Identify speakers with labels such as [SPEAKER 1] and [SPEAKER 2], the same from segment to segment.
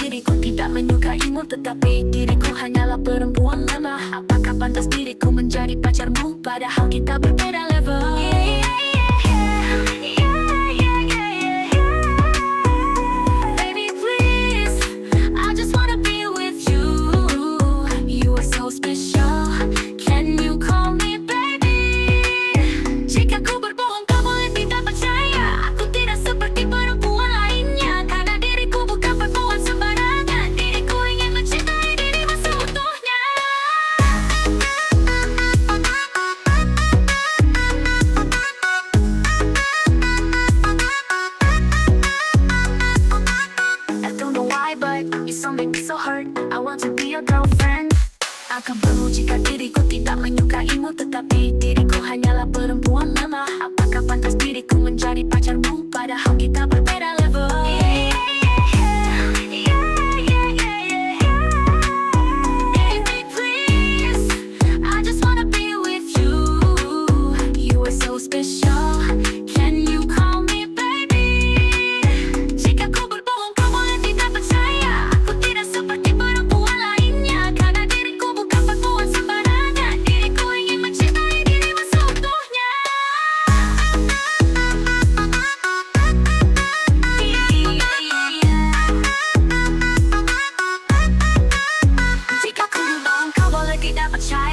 [SPEAKER 1] Diriku tidak menyukaimu Tetapi diriku hanyalah perempuan lemah Apakah pantas diriku menjadi pacarmu Padahal kita berbeda level so make me so hurt. I want to be your girlfriend. Akan perlu jika diriku tidak menyukaimu Tetapi diriku hanyalah perempuan lemah. Apakah pantas diriku menjadi pacarmu Padahal kita berbeda level. Baby, please, I just wanna be with you. You are so special.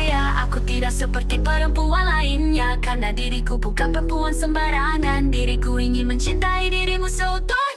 [SPEAKER 1] Percaya Aku tidak seperti perempuan lainnya. Karena diriku bukan perempuan sembarangan. Diriku ingin mencintai dirimu seutuhnya